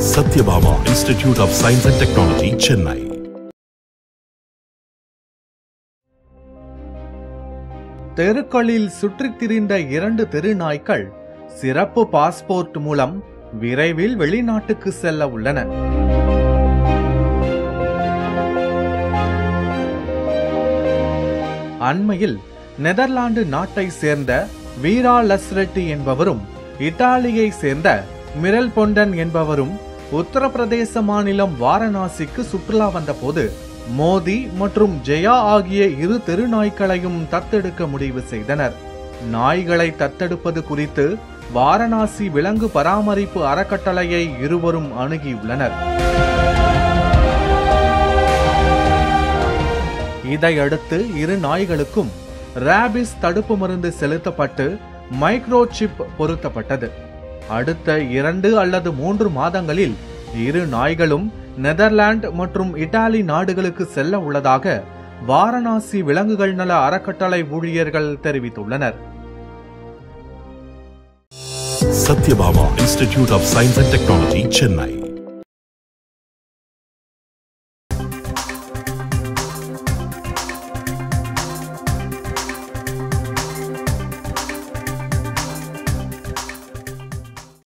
Sathyabama institute of science and technology Chennai தெருக்களில் சுற்றித் திரிந்த இரண்டு தெருநாய்கள் சிறப்பு பாஸ்போர்ட் மூலம் விரைவில் வெளிநாட்டுக்கு செல்ல உள்ளன. அண்மையில் நெதர்லாந்து நாட்டை சேர்ந்த வீரா லஸ்ரெட்டி என்பவரும் இத்தாலியை சேர்ந்த மிரல் பொண்டன் என்பவரும் உத்தரப்பிரதேச மாநிலம் வாரணாசிக்கு சுற்றுலா வந்தபோது மோதி மற்றும் ஜெயா ஆகிய இரு தெரு நாய்களையும் தத்தெடுக்க முடிவு செய்தனர். நாய்களை தத்தெடுப்பது குறித்து வாரணாசி விலங்கு பராமரிப்பு அறக்கட்டளையை இருவரும் அணுகியுள்ளனர். இதையடுத்து இரு நாய்களுக்கும் ரேபிஸ் தடுப்பு மருந்து செலுத்தப்பட்டு மைக்ரோ சிப் பொருத்தப்பட்டது. அடுத்த இரண்டு அல்லது மூன்று மாதங்களில் இரு நாய்களும் நெதர்லாந்து மற்றும் இட்டாலி நாடுகளுக்கு செல்ல உள்ளதாக வாரணாசி விலங்குகள் நல அறக்கட்டளை ஊழியர்கள் தெரிவித்துள்ளனர். Sathyabama institute of science and technology Chennai.